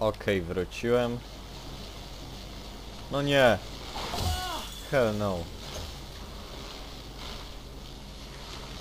Okej, wróciłem. No nie! Hell no.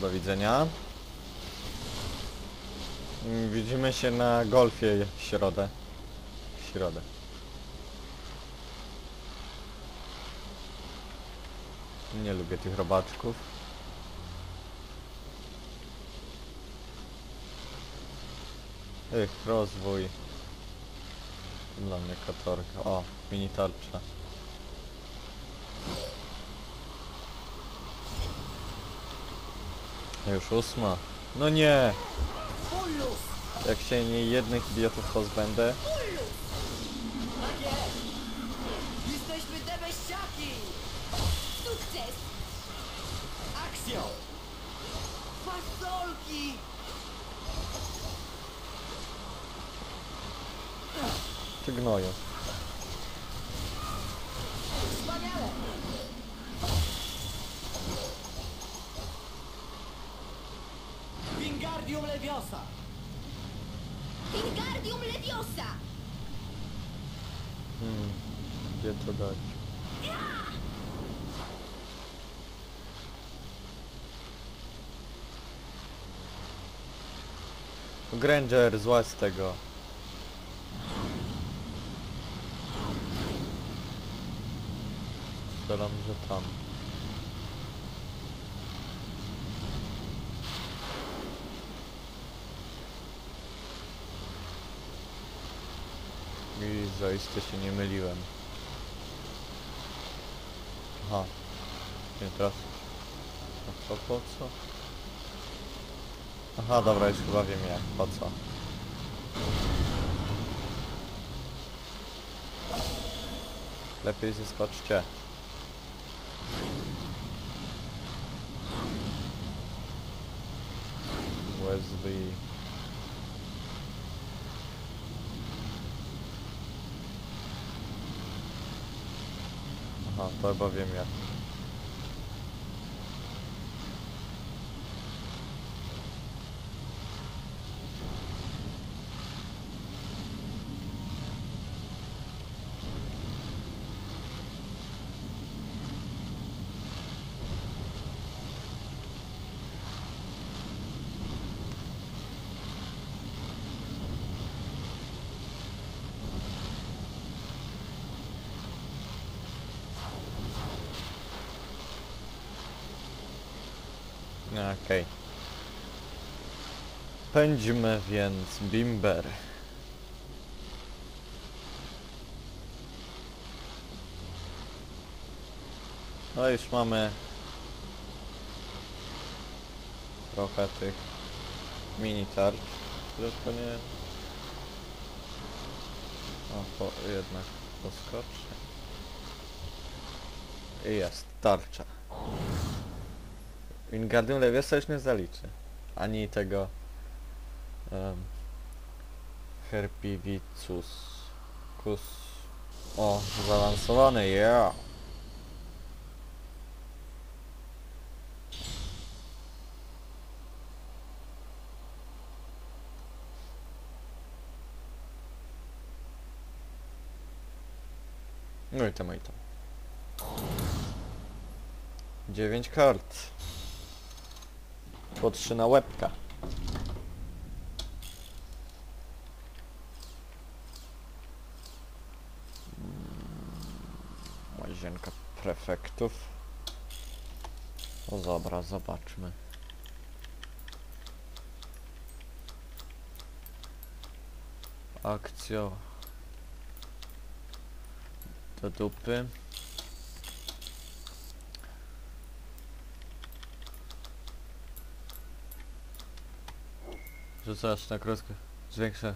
Do widzenia. Mm, Widzimy się na golfie w środę. W środę. Nie lubię tych robaczków. Ech, rozwój. Dla mnie katorga. O, mini tarcza. Już ósma. No nie! Jak się nie jednych idiotów pozbędę. Jest! Jesteśmy debeściaki! Sukces! Akcjo! Fasolki! Ty gnoju. Wspaniale! Wingardium Leviosa! Wingardium Leviosa! Hmm. Gdzie to dać? Granger, zła z tego. Strzelam, że tam. I zaiste się nie myliłem. Aha. Nie teraz. A co po co? Aha, dobra, już chyba wiem jak, po co. Lepiej zeskoczcie. Wesley. Aha, to chyba wiem jak. Okej. Pędźmy więc Bimber. No już mamy trochę tych mini tarcz, tylko nie... O, po, jednak poskoczę. I jest, tarcza. Wingardium Leviosa już nie zaliczy. Ani tego... Um, Herpivicus. Kus... O, zaawansowany, yeah! No i no i to. 9 kart. Po trzy na łebka. Mm, Łazienka prefektów. O dobra, zobaczmy. Akcja do dupy. Rzucasz na krótko. Zwiększę.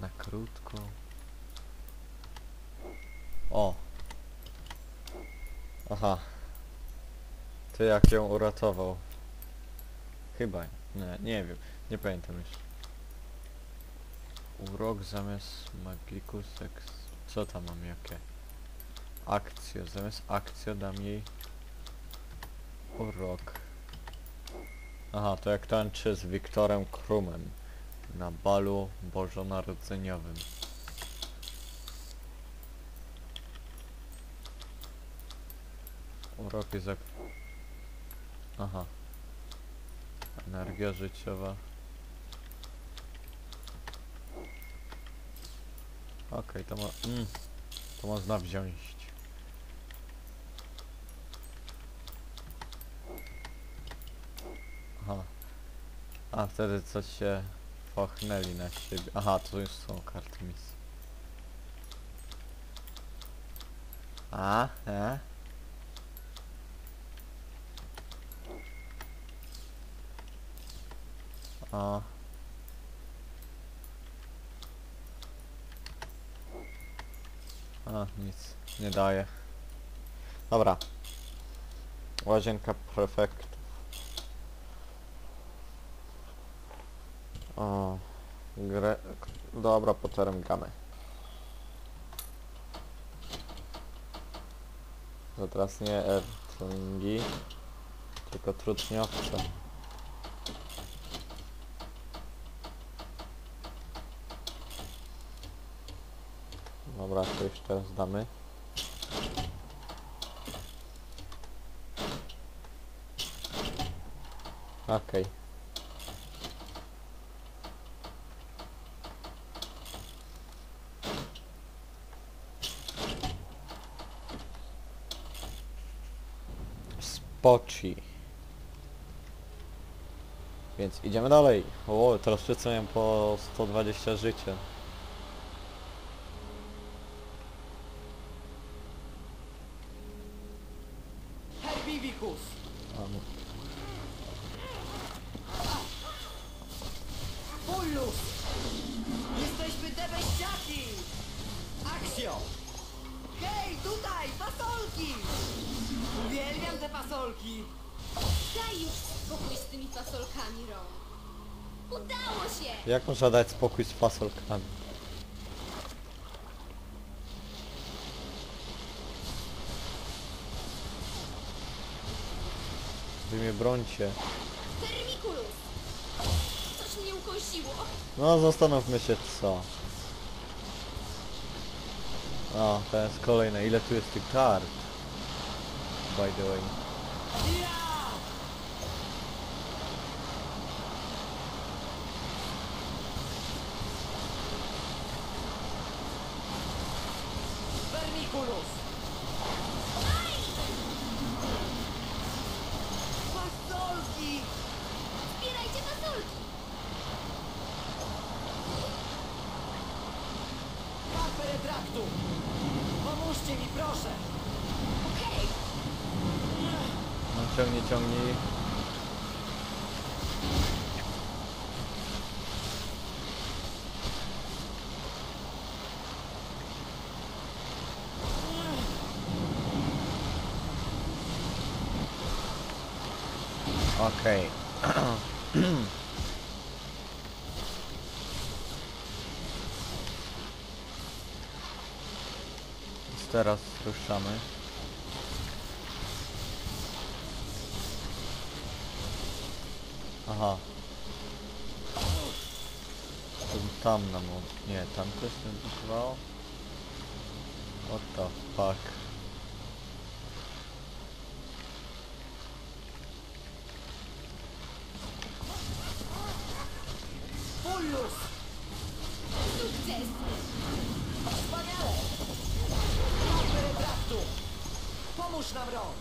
Na krótko. O. Aha. Ty jak ją uratował. Chyba. Nie, nie wiem. Nie pamiętam już. Urok zamiast Magicus. Co tam mam jakie? Akcję. Zamiast akcja dam jej... Urok. Aha, to jak tańczy z Wiktorem Krumem. na balu bożonarodzeniowym. Urok jest jak... Aha. Energia życiowa. Okej, to ma... Mm, to można wziąć. Aha. A wtedy coś się pochnęli na siebie. Aha, to już są karty misji. A, e? A. A, nic nie daje. Dobra. Łazienka prefektów. O, grę... Dobra, potem gamy. To teraz nie Ertlingi, tylko trutniowce. Dobra, to już teraz damy. Okej. Spoci. Więc idziemy dalej. O, teraz wszyscy mają po 120 życia. Jesteśmy! Hej, tutaj! Fasolki! Uwielbiam te fasolki! Daj już spokój z tymi fasolkami, Ron. Udało się! jak można dać spokój z fasolkami? Wy mnie brońcie. Termikulus! Coś mnie ukąsiło. No zastanówmy się co. O, to jest kolejne. Ile tu jest tych kart? By the way. Ja! Vermiculus! Fasolki! Zbierajcie fasolki! Paperetraktu! Pomóżcie mi, proszę! Okej, No ciągnij, ciągnij. Okej. Więc Teraz ruszamy. Aha. To Tam nam... Nie, tam też nie wyzwał. What the fuck. Bullus! sukces! Wspaniale! Paperetraktu! Pomóż nam, Ron!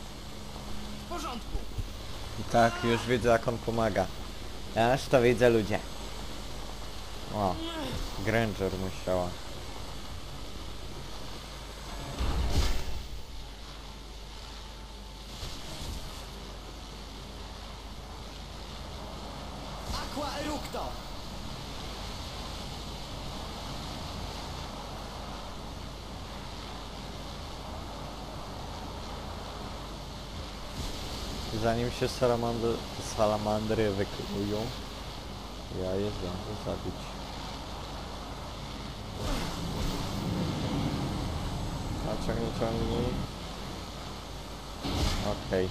W porządku! I tak, już widzę jak on pomaga. Ja to widzę ludzie. O, Granger musiała. Aqua Eructo! Zanim się salamandry, salamandry wyklują, ja je zdążę zabić. A ciągnij, ciągnij. Okej.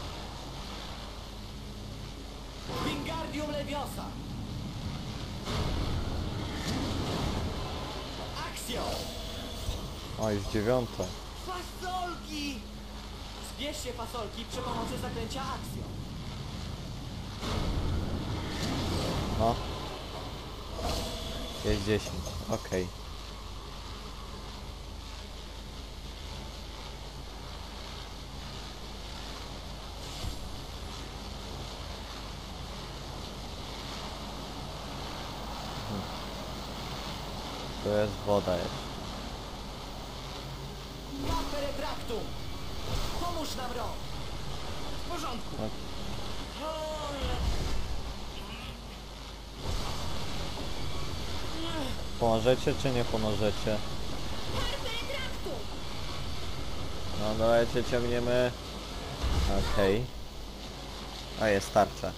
Wingardium Leviosa! Akcjo! O, już dziewiąta. Fasolki! Zbierzcie fasolki przy pomocy zaklęcia akcjo. No. Jest 10. Okej. To jest woda jeszcze. Na peretraktum! Ron! W porządku. Ok. Pomożecie czy nie pomożecie? No dawajcie, ciągniemy. Okej. A jest tarcza.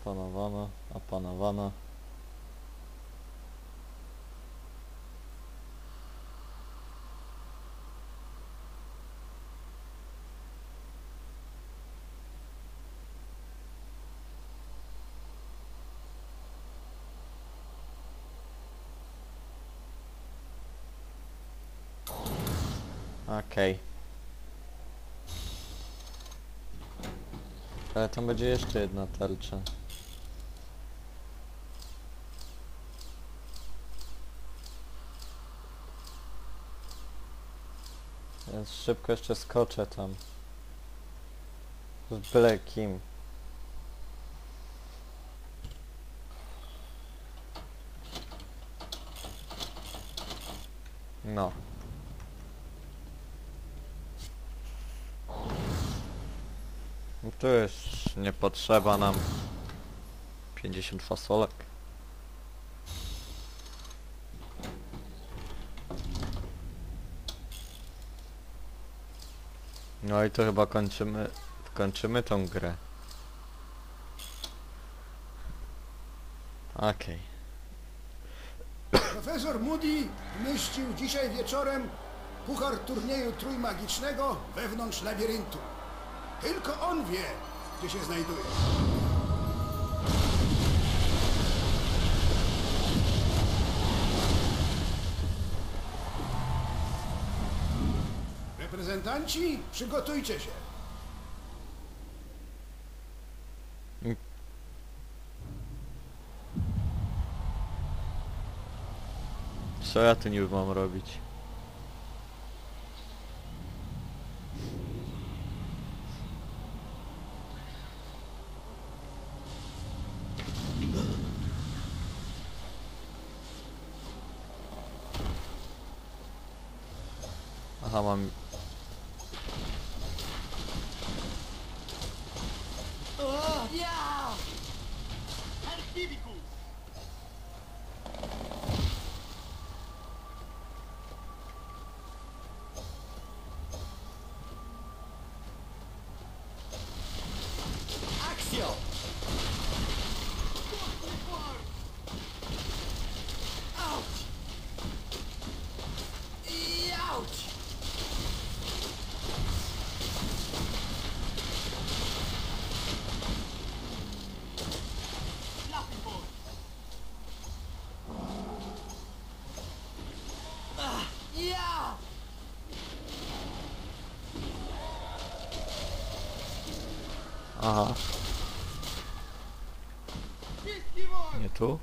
Opanowano, opanowano. Okej. Ale tam będzie jeszcze jedna tarcza. Więc szybko jeszcze skoczę tam. Z byle kim. No. No Tu już nie potrzeba nam 50 fasolek. No i to chyba kończymy, kończymy tą grę. Okej. Profesor Moody umieścił dzisiaj wieczorem puchar turnieju trójmagicznego wewnątrz labiryntu. Tylko on wie, gdzie się znajduje. Reprezentanci, przygotujcie się. Co ja tu niby mam robić? Aha, mam... O, ja! Akcjo! Auć! I auć! Ach, Ja! Aha. Nie tu?